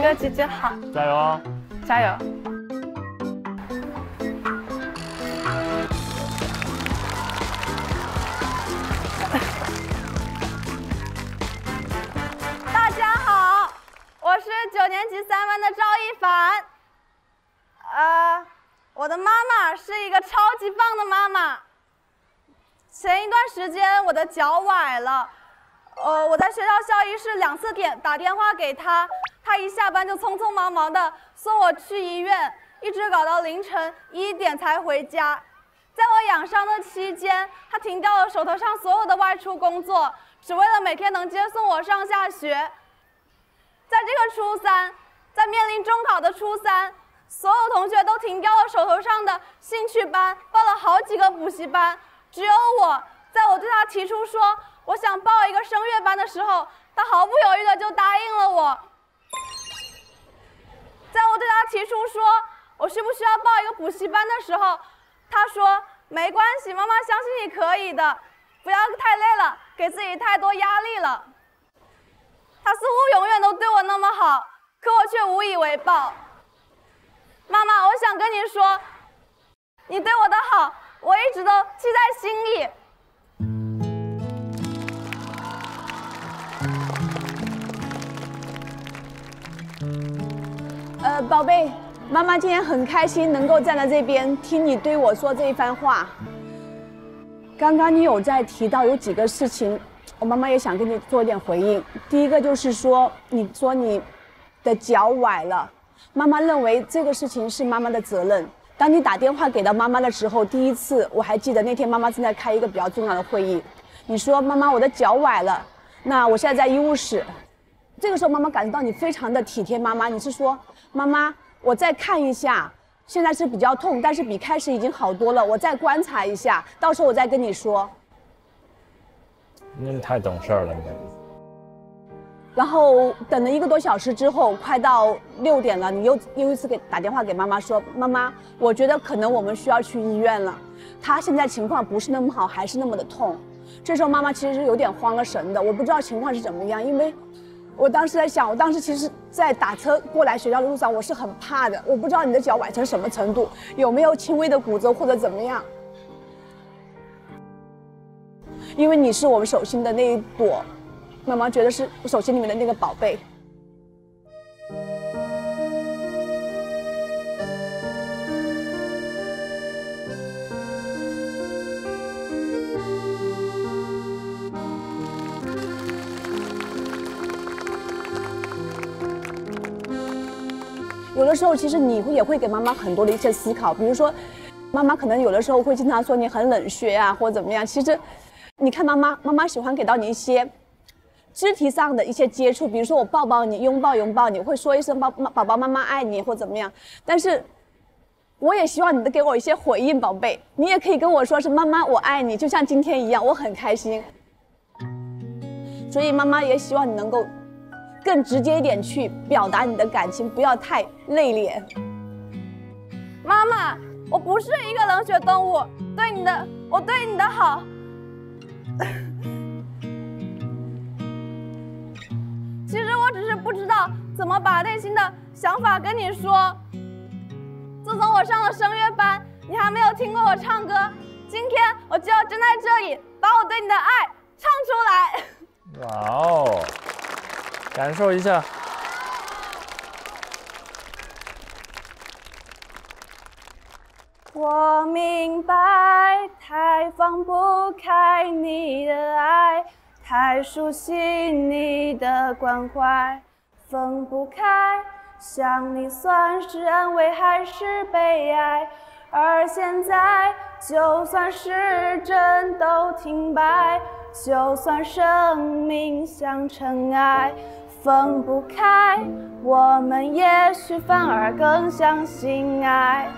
哥姐姐好，加油哦！加油！大家好，我是九年级三班的赵一凡。呃，我的妈妈是一个超级棒的妈妈。前一段时间我的脚崴了，呃，我在学校校医室两次点打电话给她，他一下班就匆匆忙忙的送我去医院，一直搞到凌晨一点才回家。在我养伤的期间，他停掉了手头上所有的外出工作，只为了每天能接送我上下学。在这个初三，在面临中考的初三，所有同学都停掉了手头上的兴趣班，报了好几个补习班。只有我，在我对他提出说我想报一个声乐班的时候，他毫不犹豫的就答应了我。提出说我需不需要报一个补习班的时候，他说没关系，妈妈相信你可以的，不要太累了，给自己太多压力了。他似乎永远都对我那么好，可我却无以为报。妈妈，我想跟你说，你对我的好。我一直都记在心里。宝贝，妈妈今天很开心能够站在这边听你对我说这一番话。刚刚你有在提到有几个事情，我妈妈也想跟你做一点回应。第一个就是说，你说你的脚崴了，妈妈认为这个事情是妈妈的责任。当你打电话给到妈妈的时候，第一次我还记得那天妈妈正在开一个比较重要的会议。你说妈妈，我的脚崴了，那我现在在医务室。这个时候妈妈感觉到你非常的体贴妈妈，你是说妈妈，我再看一下，现在是比较痛，但是比开始已经好多了，我再观察一下，到时候我再跟你说。那你太懂事儿了，你。然后等了一个多小时之后，快到六点了，你又又一次给打电话给妈妈说：“妈妈，我觉得可能我们需要去医院了。他现在情况不是那么好，还是那么的痛。”这时候妈妈其实是有点慌了神的，我不知道情况是怎么样，因为我当时在想，我当时其实，在打车过来学校的路上，我是很怕的，我不知道你的脚崴成什么程度，有没有轻微的骨折或者怎么样。因为你是我们手心的那一朵。妈妈觉得是我手心里面的那个宝贝。有的时候，其实你会也会给妈妈很多的一些思考，比如说，妈妈可能有的时候会经常说你很冷血啊，或者怎么样。其实，你看妈妈，妈妈喜欢给到你一些。肢体上的一些接触，比如说我抱抱你、拥抱拥抱你，会说一声“宝宝宝妈妈爱你”或怎么样。但是，我也希望你能给我一些回应，宝贝。你也可以跟我说是“妈妈我爱你”，就像今天一样，我很开心。所以妈妈也希望你能够更直接一点去表达你的感情，不要太内敛。妈妈，我不是一个冷血动物，对你的，我对你的好。其实我只是不知道怎么把内心的想法跟你说。自从我上了声乐班，你还没有听过我唱歌。今天我就要站在这里，把我对你的爱唱出来。哇哦，感受一下。我明白，太放不开你的爱。太熟悉你的关怀，分不开。想你算是安慰还是悲哀？而现在，就算时针都停摆，就算生命像尘埃，分不开。我们也许反而更相信爱。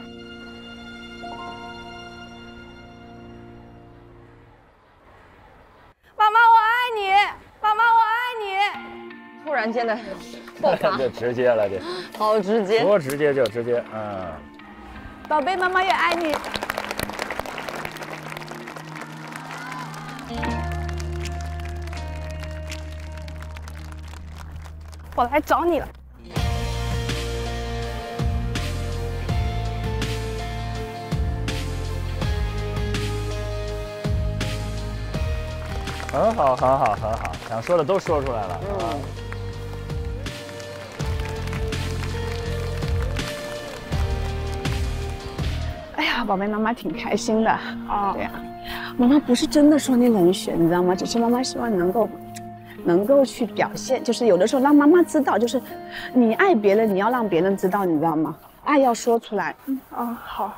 妈妈，我爱你。妈妈，我爱你。突然间的爆发，就直接了，这好直接，说直接就直接，嗯。宝贝，妈妈也爱你。我来找你了。很好很好很好，想说的都说出来了。嗯。哎呀，宝贝妈妈挺开心的。啊，对呀。妈妈不是真的说你冷血，你知道吗？只是妈妈希望你能够。能够去表现，就是有的时候让妈妈知道，就是你爱别人，你要让别人知道，你知道吗？爱要说出来。嗯，啊，好。